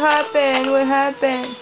happened? What happened?